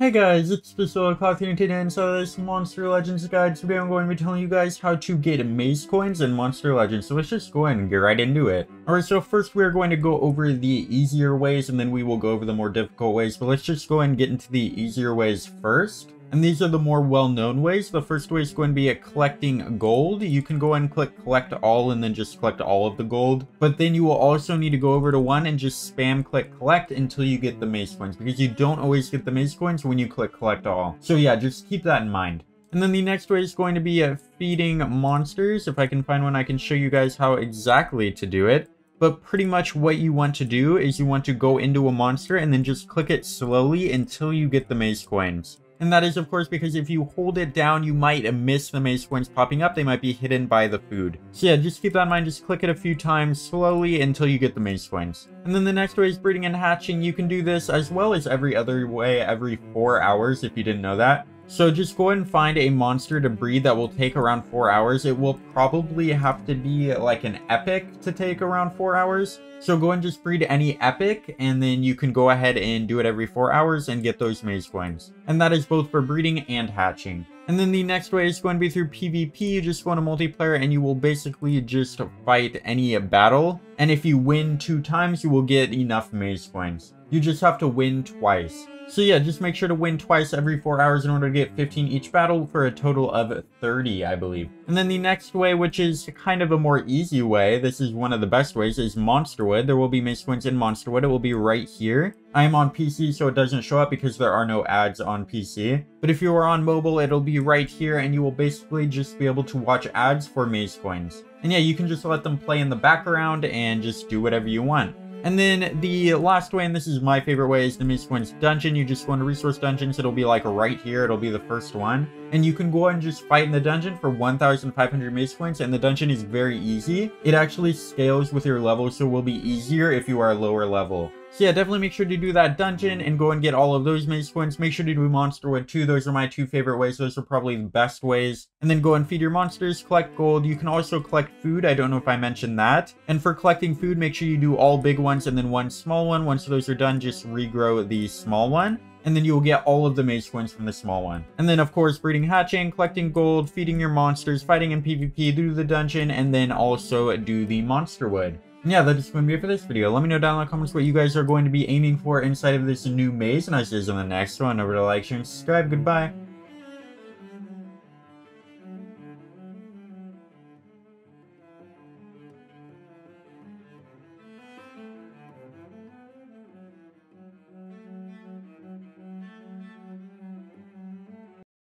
Hey guys, it's DisloyalCloth and today inside this Monster Legends guide. Today I'm going to be telling you guys how to get maze coins in Monster Legends. So let's just go ahead and get right into it. Alright, so first we're going to go over the easier ways and then we will go over the more difficult ways. But let's just go ahead and get into the easier ways first. And these are the more well-known ways. The first way is going to be at collecting gold. You can go and click collect all and then just collect all of the gold. But then you will also need to go over to one and just spam click collect until you get the maze coins because you don't always get the maze coins when you click collect all. So yeah, just keep that in mind. And then the next way is going to be at feeding monsters. If I can find one, I can show you guys how exactly to do it. But pretty much what you want to do is you want to go into a monster and then just click it slowly until you get the maze coins. And that is, of course, because if you hold it down, you might miss the maze coins popping up. They might be hidden by the food. So yeah, just keep that in mind. Just click it a few times slowly until you get the maze coins. And then the next way is breeding and hatching. You can do this as well as every other way every four hours if you didn't know that. So just go ahead and find a monster to breed that will take around 4 hours. It will probably have to be like an epic to take around 4 hours. So go and just breed any epic, and then you can go ahead and do it every 4 hours and get those maze coins. And that is both for breeding and hatching. And then the next way is going to be through PvP. You just go into multiplayer and you will basically just fight any battle. And if you win two times, you will get enough maze coins. You just have to win twice. So yeah, just make sure to win twice every 4 hours in order to get 15 each battle for a total of 30, I believe. And then the next way, which is kind of a more easy way, this is one of the best ways, is Monsterwood. There will be maze coins in Monsterwood. It will be right here. I am on PC, so it doesn't show up because there are no ads on PC. But if you are on mobile, it'll be right here, and you will basically just be able to watch ads for maze coins. And yeah, you can just let them play in the background and just do whatever you want. And then the last way, and this is my favorite way, is the Coins Dungeon. You just go into Resource Dungeons, it'll be like right here, it'll be the first one. And you can go and just fight in the dungeon for 1,500 Maze Coins, and the dungeon is very easy. It actually scales with your level, so it will be easier if you are lower level. So yeah, definitely make sure to do that dungeon and go and get all of those maze coins. Make sure to do Monsterwood too. Those are my two favorite ways. Those are probably the best ways. And then go and feed your monsters, collect gold. You can also collect food. I don't know if I mentioned that. And for collecting food, make sure you do all big ones and then one small one. Once those are done, just regrow the small one and then you will get all of the maze coins from the small one. And then of course breeding hatching, collecting gold, feeding your monsters, fighting in PvP, do the dungeon, and then also do the Monsterwood. Yeah, that is going to be it for this video. Let me know down in the comments what you guys are going to be aiming for inside of this new maze, and I'll see you in the next one. Over to like, share, and subscribe. Goodbye.